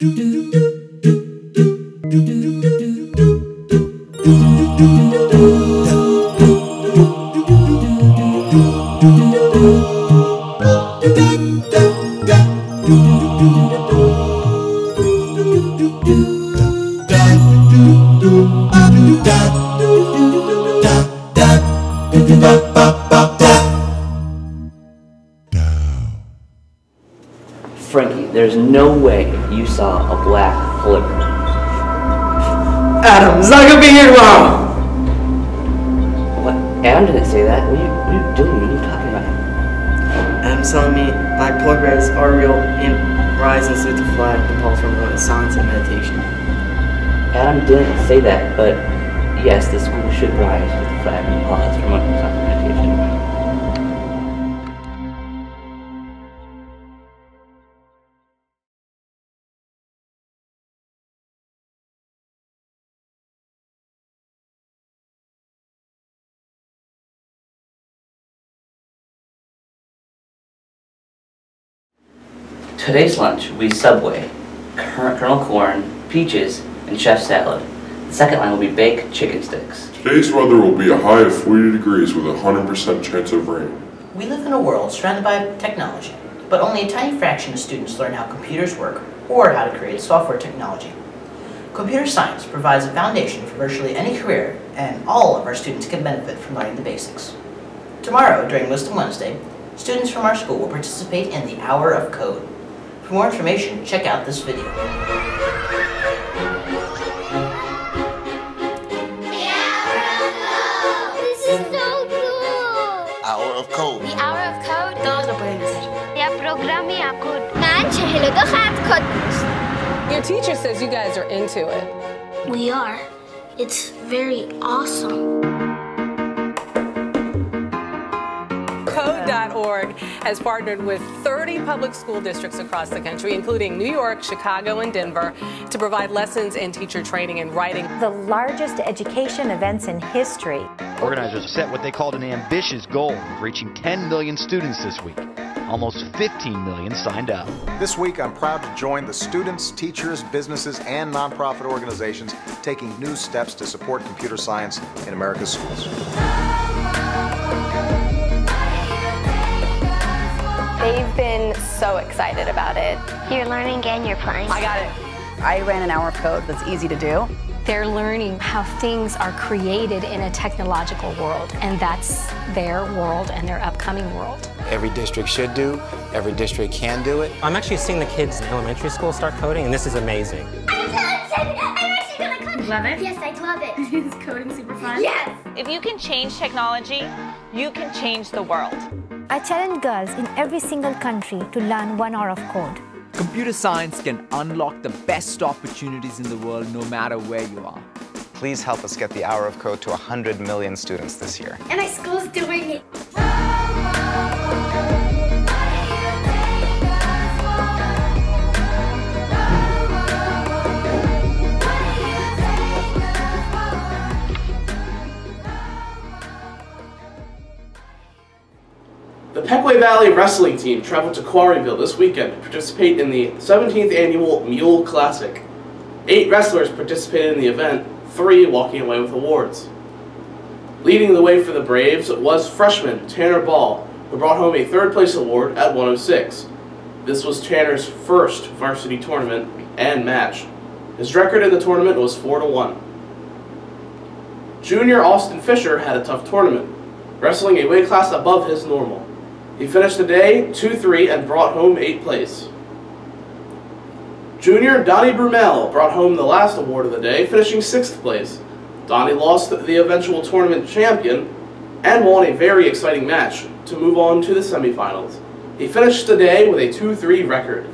Frankie, there's no way you saw a black polar bear. Adam, it's not gonna be here tomorrow. What? Adam didn't say that. What are you, what are you doing? What are you talking about? Adam's telling me black polar bears are real and rise and salute the flag, the pulse from the silence and meditation. Adam didn't say that, but yes, the school should rise with the flag and pause for one Today's lunch will be Subway, Cur- Kernel corn, peaches, and chef salad. The second line will be baked chicken sticks. Today's weather will be a high of 40 degrees with a 100% chance of rain. We live in a world surrounded by technology, but only a tiny fraction of students learn how computers work or how to create software technology. Computer science provides a foundation for virtually any career, and all of our students can benefit from learning the basics. Tomorrow, during Wisdom Wednesday, students from our school will participate in the Hour of Code. For more information, check out this video. This is so cool! Hour of Code. The hour of code. Todo lo pueden hacer. Ya programme a code. Na chehelo code. Your teacher says you guys are into it. We are. It's very awesome. Code.org has partnered with 30 public school districts across the country, including New York, Chicago, and Denver, to provide lessons in teacher training and writing. the largest education events in history. Organizers set what they called an ambitious goal of reaching 10 million students this week. Almost 15 million signed up. This week, I'm proud to join the students, teachers, businesses, and nonprofit organizations taking new steps to support computer science in America's schools. They've been so excited about it. You're learning and you're playing. I got it. I ran an hour of code that's easy to do. They're learning how things are created in a technological world, and that's their world and their upcoming world. Every district should do, every district can do it. I'm actually seeing the kids in elementary school start coding, and this is amazing. I'm so excited! I'm actually gonna code. Love it? Yes, I love it. Is coding super fun? Yes! If you can change technology, you can change the world. I challenge girls in every single country to learn one hour of code. Computer science can unlock the best opportunities in the world no matter where you are. Please help us get the Hour of Code to 100 million students this year. And my school's doing it. The Pequea Valley wrestling team traveled to Quarryville this weekend to participate in the 17th annual Mule Classic. Eight wrestlers participated in the event, three walking away with awards. Leading the way for the Braves was freshman Tanner Ball, who brought home a third place award at 106. This was Tanner's first varsity tournament and match. His record in the tournament was 4 to 1. Junior Austin Fisher had a tough tournament, wrestling a weight class above his normal. He finished the day 2-3 and brought home 8th place. Junior Donnie Brumell brought home the last award of the day, finishing 6th place. Donnie lost the eventual tournament champion and won a very exciting match to move on to the semifinals. He finished the day with a 2-3 record.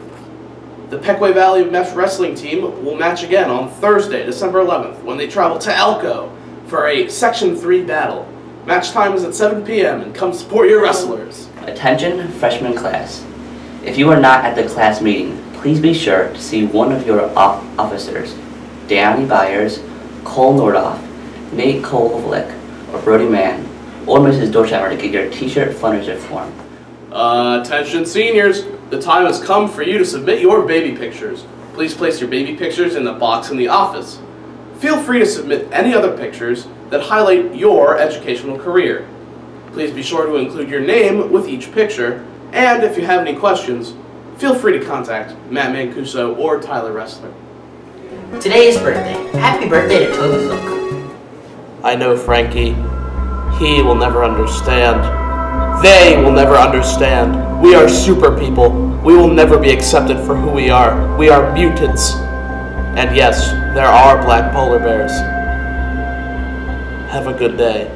The Pequea Valley Mesh Wrestling team will match again on Thursday, December 11th, when they travel to Elco for a Section 3 battle. Match time is at 7 p.m. and come support your wrestlers. Attention freshman class. If you are not at the class meeting, please be sure to see one of your off officers, Danny Byers, Cole Nordoff, Nate Kolovlik, or Brody Mann, or Mrs. Dorsheimer to get your t-shirt fundraiser form. Uh, attention seniors, the time has come for you to submit your baby pictures. Please place your baby pictures in the box in the office. Feel free to submit any other pictures that highlight your educational career. Please be sure to include your name with each picture, and if you have any questions, feel free to contact Matt Mancuso or Tyler Ressler. Today's birthday. Happy birthday to Toby Look. I know Frankie. He will never understand. They will never understand. We are super people. We will never be accepted for who we are. We are mutants. And yes, there are black polar bears. Have a good day.